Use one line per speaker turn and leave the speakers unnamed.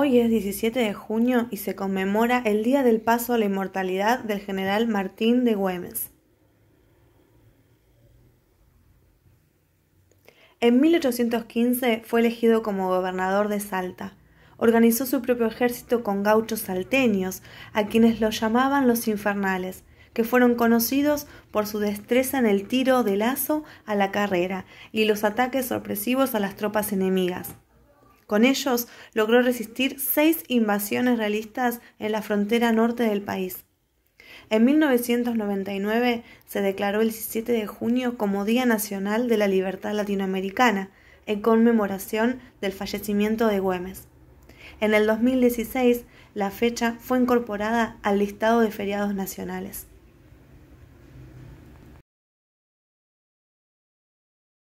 Hoy es 17 de junio y se conmemora el Día del Paso a la Inmortalidad del general Martín de Güemes. En 1815 fue elegido como gobernador de Salta. Organizó su propio ejército con gauchos salteños, a quienes lo llamaban los infernales, que fueron conocidos por su destreza en el tiro de lazo a la carrera y los ataques sorpresivos a las tropas enemigas. Con ellos logró resistir seis invasiones realistas en la frontera norte del país. En 1999 se declaró el 17 de junio como Día Nacional de la Libertad Latinoamericana, en conmemoración del fallecimiento de Güemes. En el 2016, la fecha fue incorporada al listado de feriados nacionales.